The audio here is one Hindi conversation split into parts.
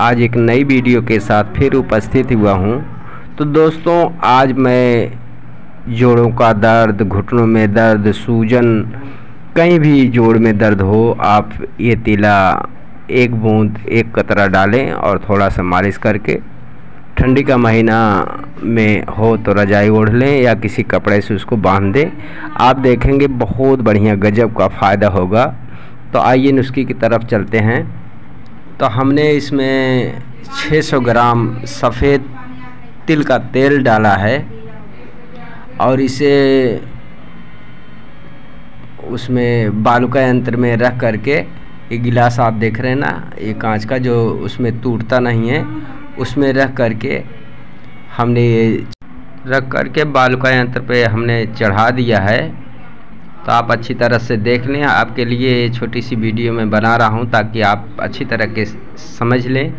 आज एक नई वीडियो के साथ फिर उपस्थित हुआ हूँ। तो दोस्तों, आज मैं जोड़ों का दर्द, घुटनों में दर्द, सूजन, कहीं भी जोड़ में दर्द हो, आप ये तिला एक बूंद, एक कतरा डालें और थोड़ा सा मालिश करके ठंडी का महीना में हो तो रजाई ओढ़ लें या किसी कपड़े से उसको बाँध दें। आप देखेंगे बहुत बढ़िया गजब का फ़ायदा होगा। तो आइए नुस्खे की तरफ़ चलते हैं। तो हमने इसमें 600 ग्राम सफ़ेद तिल का तेल डाला है और इसे उसमें बालू का यंत्र में रख करके ये गिलास आप देख रहे हैं ना ये कांच का जो उसमें टूटता नहीं है, उसमें रख करके हमने ये रख करके बालू का यंत्र पे हमने चढ़ा दिया है। तो आप अच्छी तरह से देख लें। आपके लिए छोटी सी वीडियो में बना रहा हूँ ताकि आप अच्छी तरह के समझ लें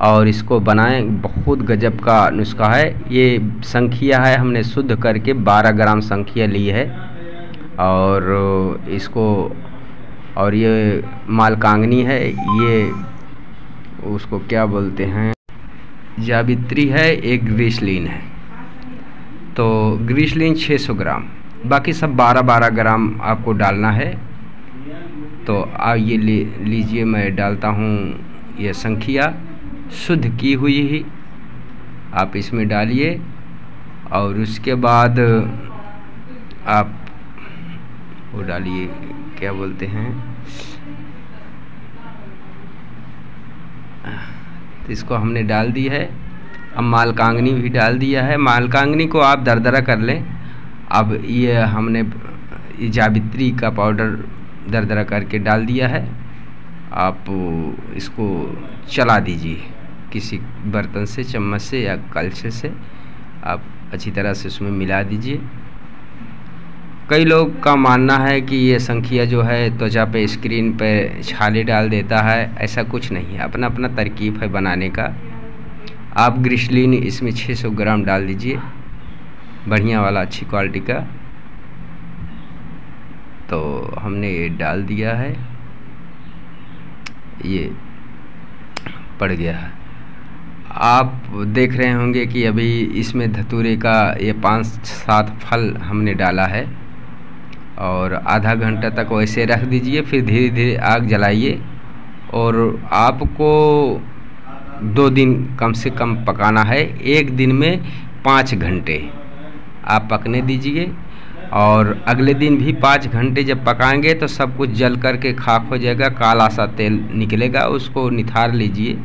और इसको बनाएँ। बहुत गजब का नुस्खा है। ये संखिया है, हमने शुद्ध करके 12 ग्राम संखिया ली है और इसको और ये मालकांगनी है। ये उसको क्या बोलते हैं? जावित्री है, एक ग्रीसलिन है। तो ग्रीसलिन 600 ग्राम। बाकी सब बारह बारह ग्राम आपको डालना है। तो आप ये ले लीजिए, मैं डालता हूँ ये संखिया, शुद्ध की हुई ही। आप इसमें डालिए और उसके बाद आप वो डालिए, क्या बोलते हैं? तो इसको हमने डाल दी है। अब मालकांगनी भी डाल दिया है। मालकांगनी को आप दरदरा कर लें। अब ये हमने जावित्री का पाउडर दरदरा करके डाल दिया है। आप इसको चला दीजिए किसी बर्तन से, चम्मच से या कलछे से। आप अच्छी तरह से उसमें मिला दीजिए। कई लोग का मानना है कि ये संखिया जो है त्वचा पे, स्क्रीन पे छाले डाल देता है, ऐसा कुछ नहीं है। अपना अपना तरकीब है बनाने का। आप ग्रिशलिन इसमें 600 ग्राम डाल दीजिए। बढ़िया वाला, अच्छी क्वालिटी का। तो हमने ये डाल दिया है। ये पड़ गया है। आप देख रहे होंगे कि अभी इसमें धतूरे का ये पाँच सात फल हमने डाला है। और आधा घंटा तक वैसे रख दीजिए, फिर धीरे धीरे आग जलाइए। और आपको दो दिन कम से कम पकाना है। एक दिन में पाँच घंटे। आप पकने दीजिए और अगले दिन भी पाँच घंटे जब पकाएँगे तो सब कुछ जल करके खाक हो जाएगा, काला सा तेल निकलेगा, उसको निथार लीजिए।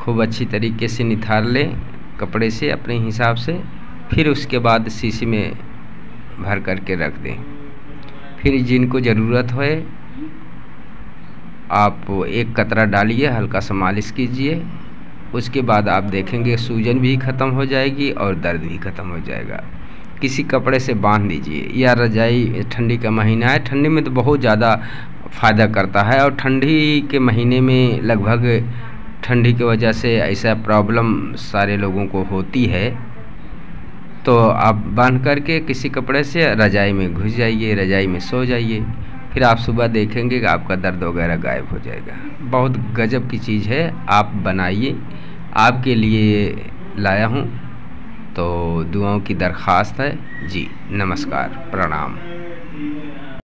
खूब अच्छी तरीके से निथार लें कपड़े से अपने हिसाब से, फिर उसके बाद शीशी में भर करके रख दें। फिर जिनको ज़रूरत हो, आप एक कतरा डालिए, हल्का सा मालिश कीजिए। उसके बाद आप देखेंगे सूजन भी ख़त्म हो जाएगी और दर्द भी ख़त्म हो जाएगा। किसी कपड़े से बाँध दीजिए या रजाई ठंडी का महीना है, ठंडी में तो बहुत ज़्यादा फ़ायदा करता है और ठंडी के महीने में लगभग ठंडी की वजह से ऐसा प्रॉब्लम सारे लोगों को होती है। तो आप बाँध करके किसी कपड़े से रजाई में घुस जाइए, रजाई में सो जाइए। फिर आप सुबह देखेंगे कि आपका दर्द वगैरह गायब हो जाएगा। बहुत गजब की चीज़ है, आप बनाइए। आपके लिए लाया हूँ तो दुआओं की दरख्वास्त है। जी, नमस्कार, प्रणाम।